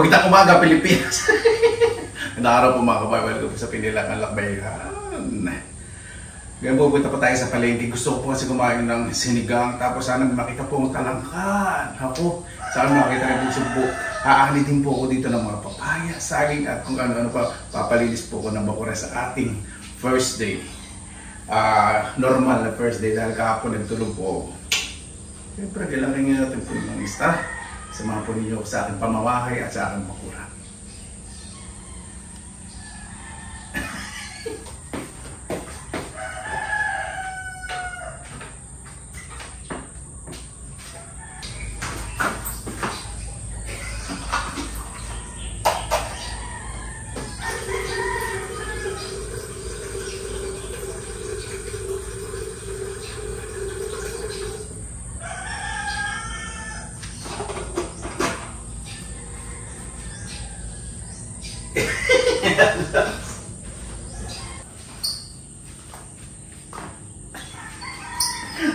Magandang umaga, Pilipinas. Magandang araw po mga kabayan. Welcome po sa Pinilangan Lakbayan. Ngayon pupunta pa tayo sa palengke. Gusto ko po kasi kumain ng sinigang. Tapos sana makita po ang talangkan. Ako, sana makita rin po po. Aanitin po ako dito ng mga papaya, saging at kung ano-ano pa. Papalinis po ko ng bakura sa ating first day. Ah, normal na first day dahil kahapon nagtulog po. Siyempre, kailangan nga natin po ng isa po ninyo sa aking pamawahay at sa aking bakura.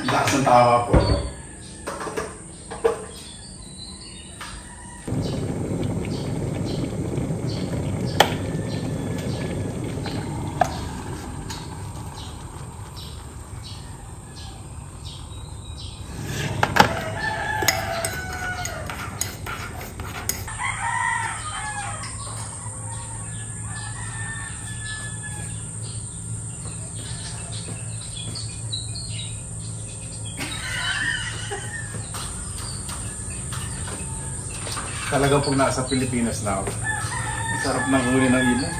Lakas ng tawa po. Talagang pag nasa Pilipinas na ako. Sarap ng huli ng ibon.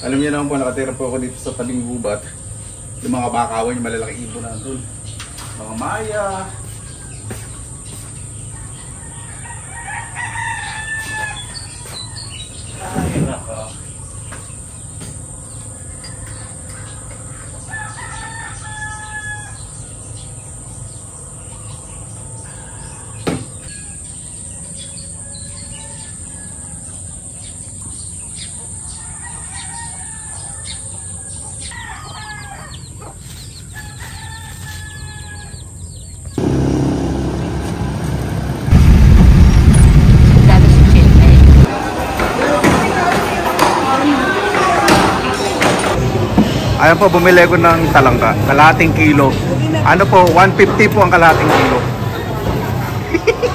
Alam niyo naman po, nakatira po ako dito sa tabing gubat. Yung mga bakawan, yung malalaking ibon na doon. Mga maya. Ayan po, bumili ko ng talangka. Kalahating kilo. Ano po, 150 po ang kalahating kilo.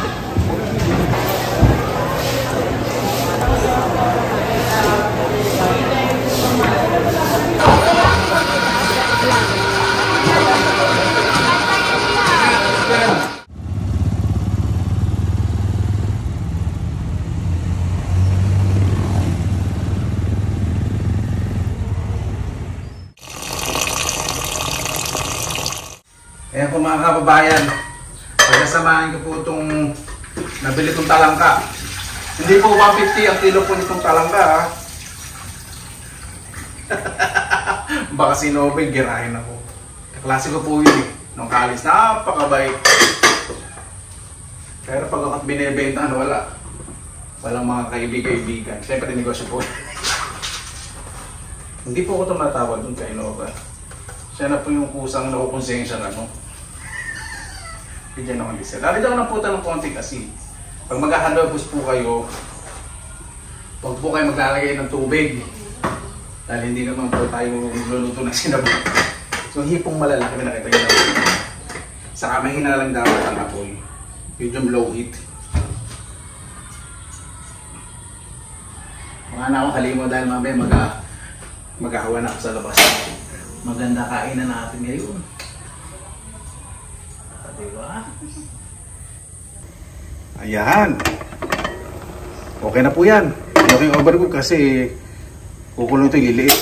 Ayan po mga kababayan. Pagkasamahan ko po itong nabili kong talangka. Hindi po 150 ang kilo po nitong talangka ha. Baka si Nobel girahin ako. Kaklase ko po yun eh. Nung college, napakabait. Pero pag ako binibenta, ano, wala. Walang mga kaibigan-kaibigan. Siyempre, negosyo po. Hindi po ako tumatawag dun kay Nova. Siya na po yung kusang nakukonsensya na, no? Ako ni Sir. Lalagyan ko ng puta ng konti kasi pag mag-handobus po kayo, huwag po kayo maglalagay ng tubig. Dahil hindi naman po tayo luluto ng sinabog. So hipong malalaki na nakita nyo. Saka mahina lang dapat ang apoy. Medium low heat. Mga na akong halimo dahil mamaya mag mag-ahawa na ako sa labas. Maganda kainan natin ngayon. Ah, Diba? Ayan. Okay na po yan. Okay overcook kasi kukulong ito liliit.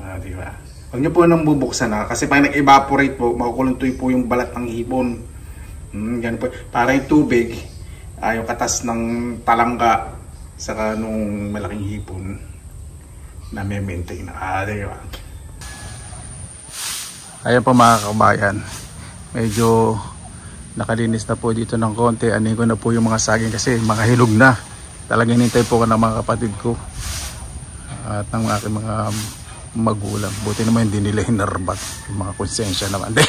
Ah, di ba? Huwag niyo po nang bubuksan na kasi pag nag-evaporate po, makukulong tuyo po yung balat ng hipon. Hmm, yan po. Para yung tubig, ah, yung katas ng talangga saka nung malaking hipon na may maintain na. Ah, di ba? Ayan po mga kabayan. Medyo nakalinis na po dito ng konti. Anin ko na po yung mga saging kasi mga hilog na. Talagang hinintay po ko ng mga kapatid ko at ng aking mga magulang. Buti naman hindi nila hinarbat. Yung mga konsensya naman.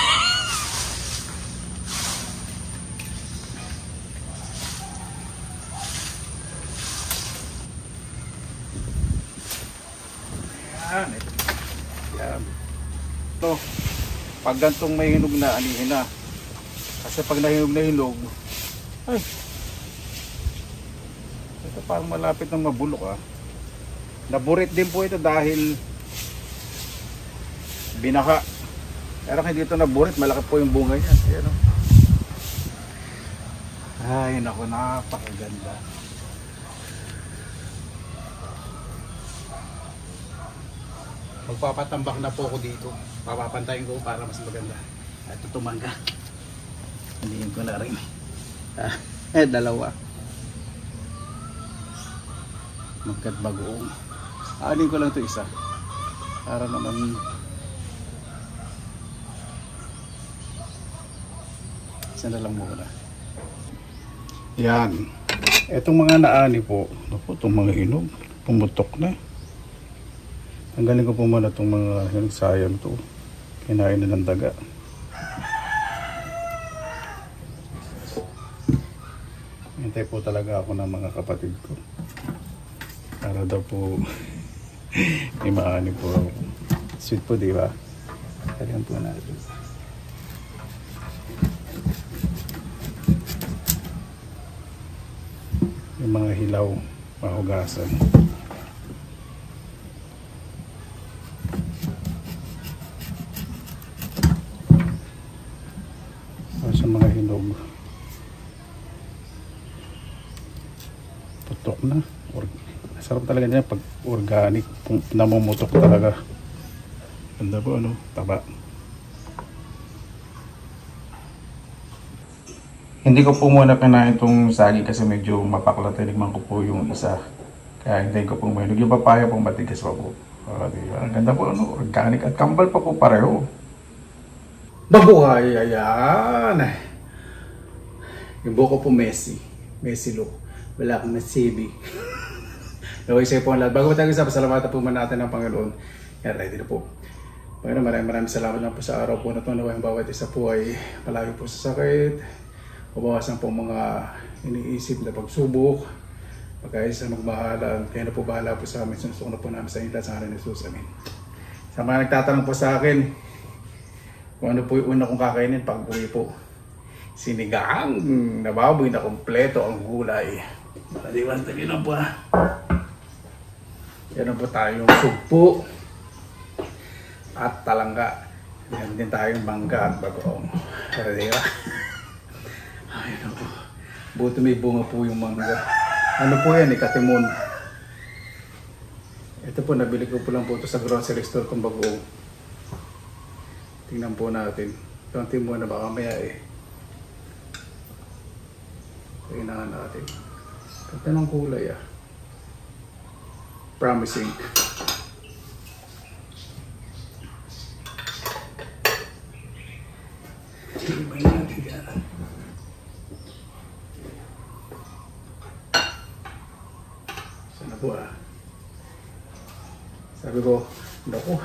Yan. eh. Yan. Ito. Pag gantong may hinog na, anihin na. Kasi pag nahinog na hinog, ay. Ito parang malapit ng mabulok ah. Naburit din po ito dahil binaka. Pero hindi ito naburit, malaki po yung bunga niya. Ayan oh. Ay, naku, napakaganda. Magpapatambak na po ako dito. Papapantayin ko para mas maganda. At ito mangga. Hindi ko na rin. Ah, eh, dalawa. Magkat bagoong. Aanin ko lang ito isa. Para naman isa na lang muna. Yan. Etong mga naani po, naku, itong mga hinog, pumutok na. Tanggalin ko po muna itong mga hinog sayang to. Kinain na ng daga. Hintay po talaga ako ng mga kapatid ko. Para daw po may maani po ako. Sweet po, di ba? Kalihan po natin. Yung mga hilaw, mahugasan. Para sa mga hinog. Putok na. Or, sarap talaga niya pag organic. Kung namumutok talaga. Ganda po ano, taba. Hindi ko po muna kinain itong saging kasi medyo mapakla tinikman ko po yung isa. Kaya hintayin ko pong mainog. Yung papaya pong matigas pa po. Uh, diba? Ang ganda po ano, organic at kambal pa po pareho. Mabuhay, ayan. Yung buko po Messi. Messi look. Wala akong nasibi. Okay, sa'yo po ang lahat. Bago tayo isa, pasalamatan po man natin ng Panginoon. Yan, ready na po. Panginoon, maraming maraming salamat lang po sa araw po na ito. Naway ang bawat isa po ay palagi po sa sakit. Mabawasan po mga iniisip na pagsubok. Pagkayos sa magmahalan. Kaya na po bahala po sa amin. Sinusuko na po namin sa inyo sa ni Jesus. Amen. Sa mga nagtatanong po sa akin, kung ano po yung una kong kakainin pag uwi po. Sinigang na baboy na kompleto ang gulay. Maliwan tayo na po ah. Na po tayong sugpo at talangga. Yan din tayong mangga at bagoong. Pero di ba? Ay, naku. Buti may bunga po yung mangga. Ano po yan eh, katimon. Ito po, nabili ko po lang po ito sa grocery store kung bagoong. Tingnan po natin. Konti muna baka maya eh. Tingnan natin. Ganda ng kulay ah. Promising. Iba natin yan. Sana po ah. Sabi ko, naku,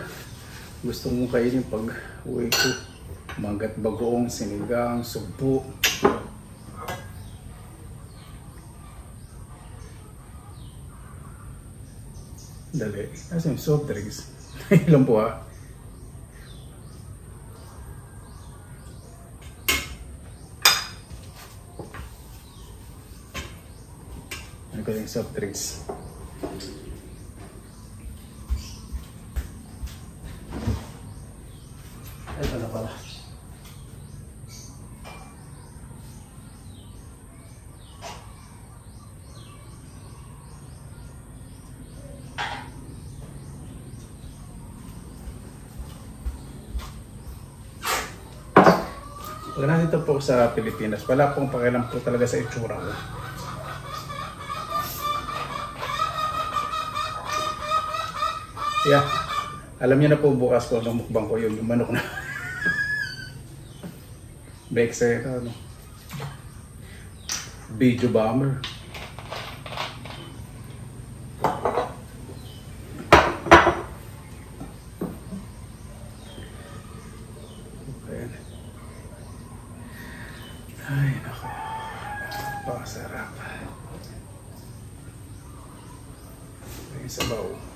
gusto mong kainin pag uwi ko. Magat bagoong, sinigang, sugpo. Dali. Kasi yung soft drinks. Ilan po ah. Ano ko soft drinks. Ito na pala. Pag nandito po sa Pilipinas, wala pong pakialam po talaga sa itsura ko. Yeah. Alam niyo na po bukas ko ang mukbang ko yun, yung manok na. Bexe, ano. Video bomber. Ayan. Ay, nako. Napakasarap. Ay, sabaw.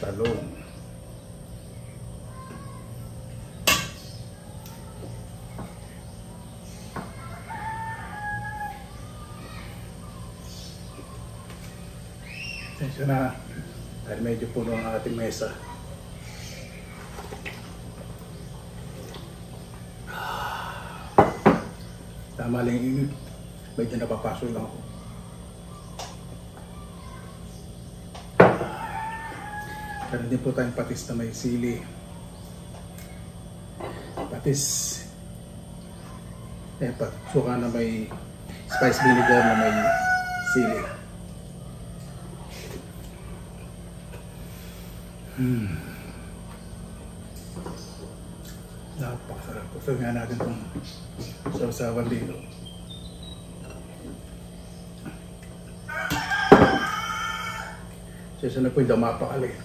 talong. Tensya na dahil medyo puno ang ating mesa. Tama lang yung init. Medyo napapasok lang ako. Meron din po tayong patis na may sili. Patis. Eh, pat, suka na may spice vinegar na may sili. Hmm. Napakasarap. Gusto nga natin itong sausawan dito. Sesa na po yung damapakali.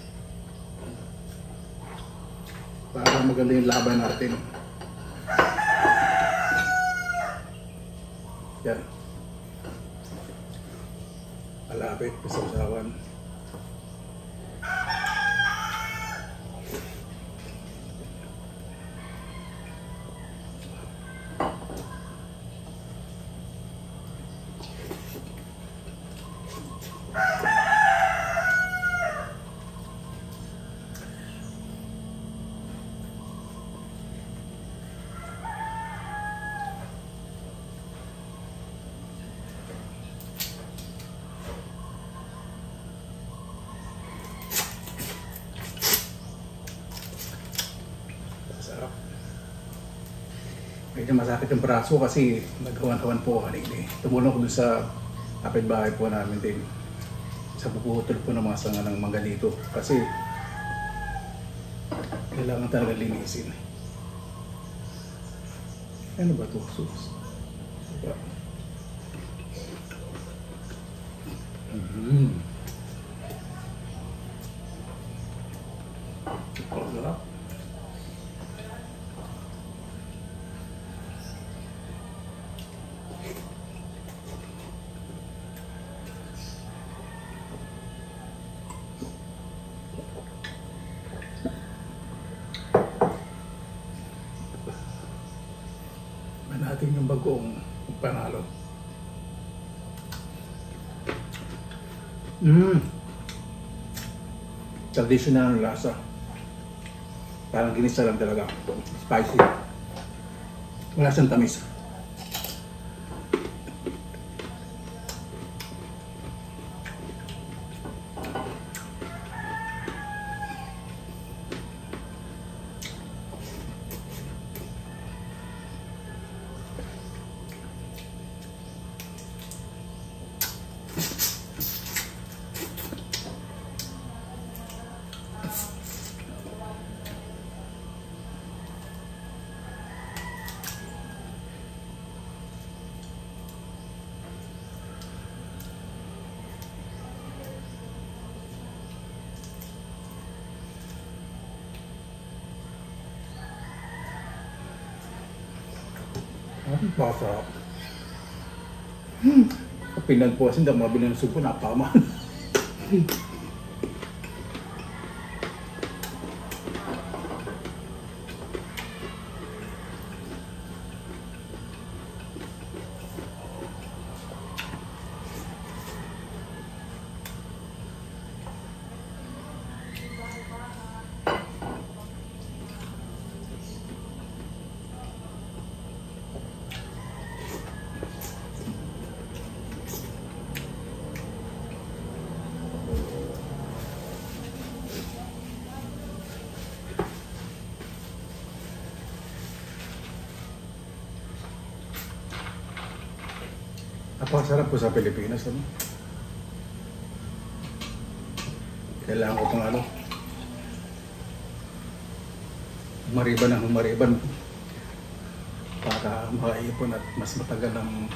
Para maganda yung laban natin. Yan. Malapit sa sausawan. Sarap. Medyo masakit yung braso kasi naghawan-hawan po ako kanina. eh. Tumulong ko dun sa kapitbahay po namin din. Sa puputol po ng mga sanga ng mangga dito. Kasi kailangan talaga linisin. Ano ba ito? Sus. Diba? Mm. Ang sarap. Ba natin yung bagong panalo. Mmm. Traditional na lasa. Parang ginisa lang talaga. Spicy. Wala siyang tamis. Ang masarap. Hmm. Pinagpuasin daw mabili ng supo, napakamahal. Napakasarap po sa Pilipinas. Ano? Kailangan ko pang ano, humariban ng humariban para makaipon at mas matagal ang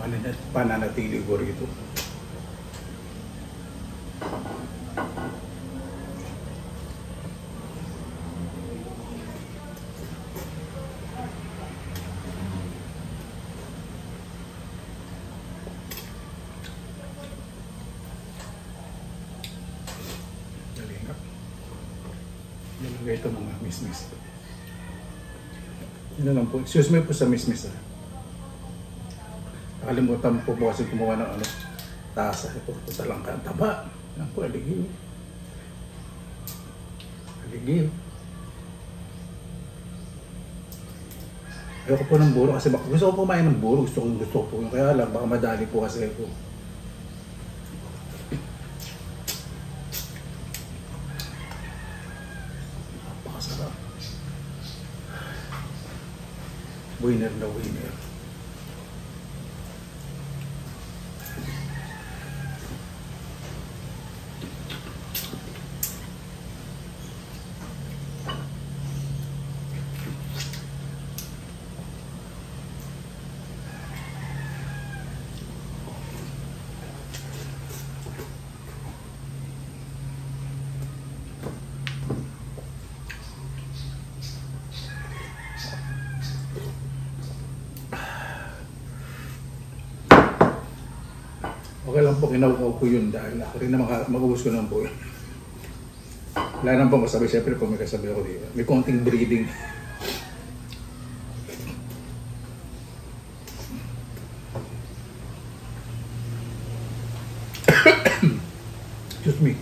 pananat- pananatili ko rito. Galing Ito mga miss-miss. Yun na lang po. Excuse me po sa miss-miss ah. Nakalimutan po po kasi kumuha ng ano, tasa. Ito po sa langka. Taba. Yan po, aligil. Aligil. Ayoko po ng buro kasi baka gusto ko kumain ng buro. Gusto ko gusto ko po. Kaya lang, baka madali po kasi ako. Winner na winner. Kinaukaw ko yun dahil ako rin naman ka- mag-ubos ko po yun. Wala naman po masabi, siyempre po may kasabi ako dito. May konting breathing. Excuse me.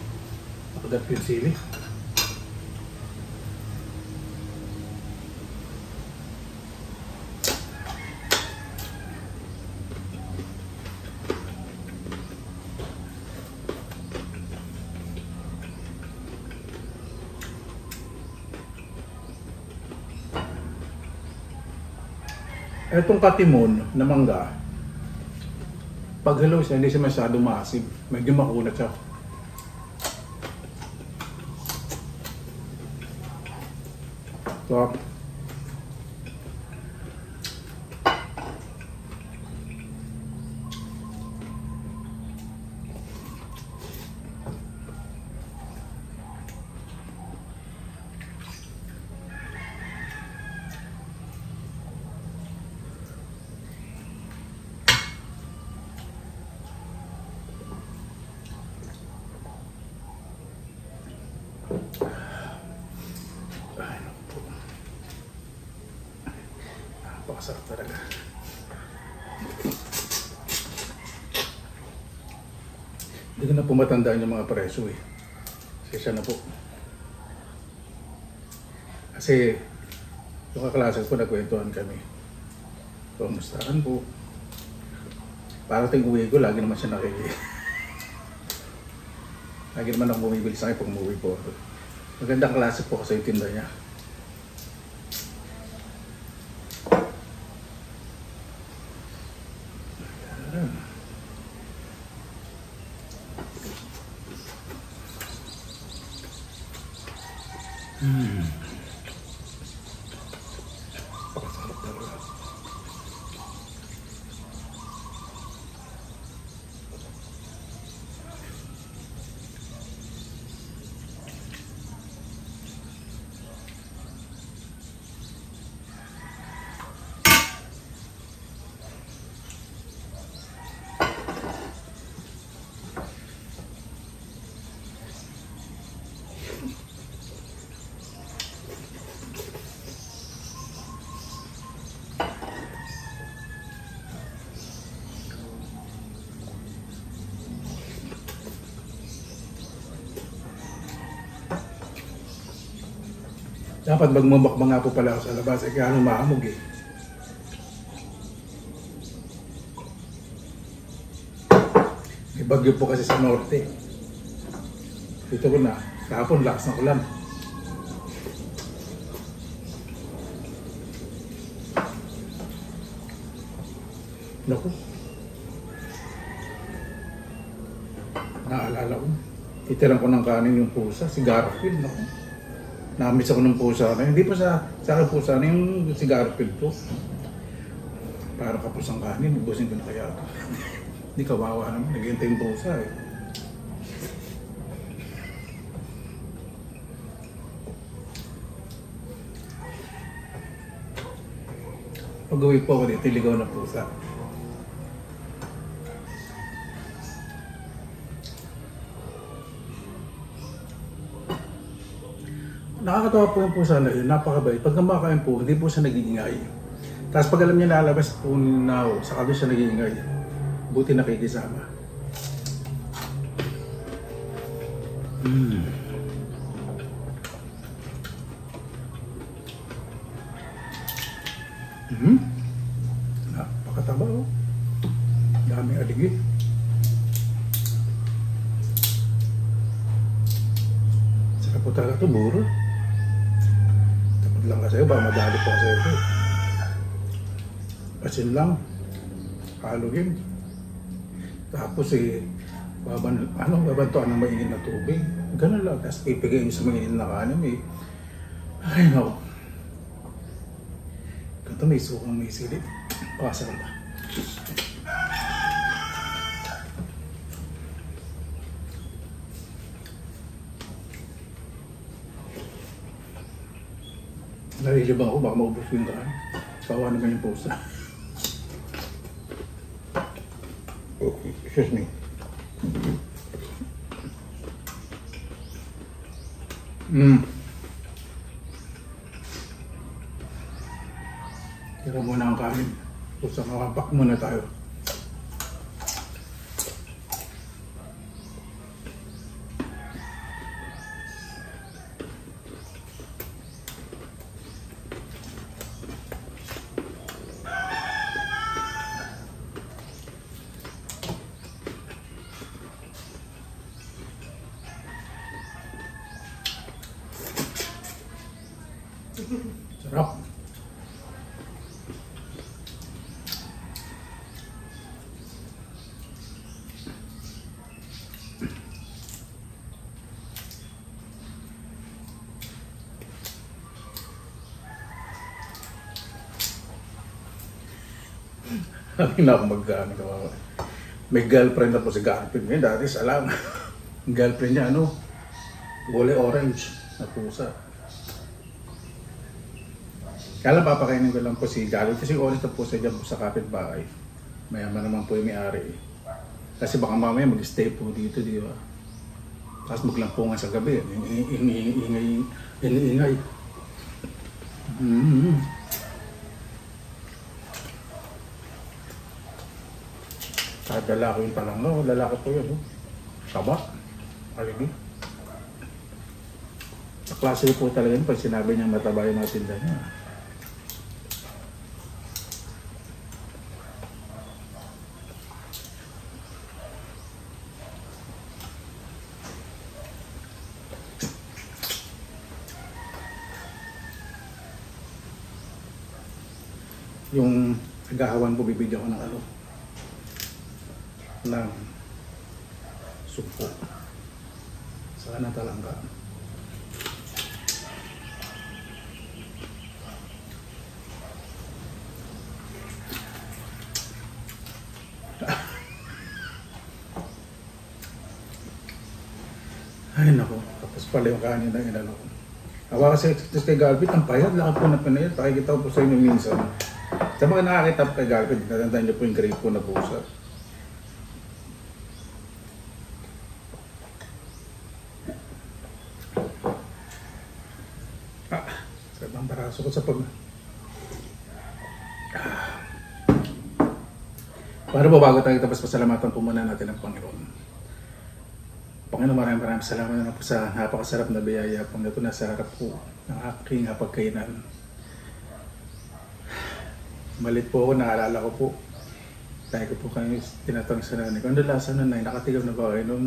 Nakagat ko yung sili. Etong katimon na mangga, pag halaw siya, hindi siya masyadong maasim. Medyo makunat siya. So, ay, naku po. Napakasarap talaga. Hindi ko na po matandaan yung mga presyo eh. Sesya na po. Kasi yung kaklase ko nagkwentuhan kami. Kamustahan po. Parating uwi ko, lagi naman siya nakiki. lagi naman ako bumibili sa akin pag umuwi po. Magandang klase po kasi yung tinda niya. Ayan. Hmm. Pakasarap talaga. Dapat magmumukbang nga po pala ako sa labas, eh kaya maamog eh. May bagyo po kasi sa norte. Dito ko na, kahapon lakas ng ulan. Naku. Naalala ko. Itiran ko ng kanin yung pusa, si Garfield. Naku. Namiss ako ng pusa na. Hindi pa sa, sa akin pusa na yung si Garfield po. Para kapos ang kanin, ubusin ko na kaya ito. Hindi kawawa naman, naghihintay yung pusa eh. Pag-uwi po ako dito, ligaw na pusa. Nakakatawa po yung pusa na yun, napakabait. Pag kumakain po, hindi po siya nag-iingay. Tapos pag alam niya lalabas po na saka doon siya nag-iingay. Buti nakikisama. Mm. Hmm? Napakataba oh. Daming aligid. Sarap po talaga ito, buro. Tapat lang kasi, baka madali po kasi ito. Asin lang. Halugin. Tapos eh, baban, ano, babantuan ng mainit na tubig. Ganun lang. Tapos pipigay niyo sa mainit na kanin eh. Ay, no. Ganito may sukang may silip. Pakasarap ba? Nalilibang ako, baka maubos ko yung kaan. Kawa naman yung pusa. Okay, excuse me. Mm. Tira muna ang kanin. Pusa, makapak muna tayo. Sarap. Hindi na ako mag-ano kawawa. May girlfriend na po si girlfriend niya. Dati sa lang. girlfriend niya ano, kulay orange na pusa. Kala papakainin ko lang po si Galo kasi oras na po sa dyan sa kapitbahay. Mayaman naman po yung may-ari. eh. Kasi baka mamaya mag-stay po dito, di ba? Tapos maglampungan sa gabi. Ingay, ingay. Mm-hmm. Kahit lalaki yung palang, no? Lalaki po yun, no? Taba. Aligi. Sa klase po talaga yun, pag sinabi niya mataba yung mga tinda niya. yung agahawan po bibigyan ko ng ano ng supo sana talangga ay nako. Tapos pala yung kanin na inano ko. Awa kasi kay Galvit, ang payat, lakad po na pinayat. Pakikita ko po sa inyo minsan. Sa mga nakakita po kay Galvit, natandaan niyo po yung grape po na pusa. Ah, sa ibang baraso ko sa pag... Ah. Para po bago tayo tapos pasalamatan po muna natin ang Panginoon. Panginoon, maraming maraming salamat na po sa napakasarap na biyaya po na ito nasa harap po ng aking pagkainan. Malit po ako, naalala ko po. Dahil ko po kayo tinatanong sa nanay ko, ano lasa nun, nay? Nakatigaw na ba kayo nun?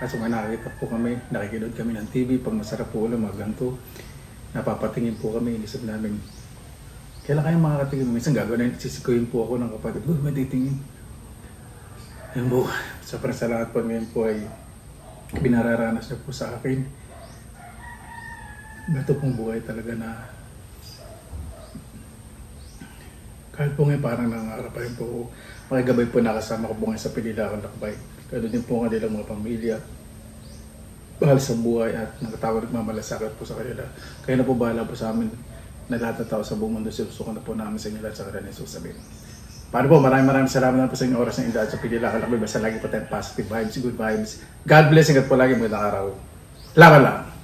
Kasi may nakakita po kami, nakikinod kami ng TV, pag masarap po ulo, mga ganito. Napapatingin po kami, inisip namin, kailan kayo makakatingin? Minsan gagawin na sisikuyin po ako ng kapatid, uy, matitingin. Yan po, sobrang salamat po ngayon po ay binararanas niyo po sa akin. Ito pong buhay talaga na kahit po ngayon parang nangarap pa rin po. Makigabay po nakasama ko po ngayon sa Pinilakan Lakbay. Kaya din po ang kanilang mga pamilya. Bahal sa buhay at nakatawag nagmamalasakit po sa kanila. Kaya na po bahala po sa amin na lahat ng tao sa buong mundo sinusukan na po namin sa inyo lahat sa kanila sabihin. Paano po, maraming maraming salamat na po sa inyong oras ng indaan sa Pinilakan Lakbay. Basta lagi po tayong positive vibes, good vibes. God bless, ingat po lagi, magandang araw. Laban lang!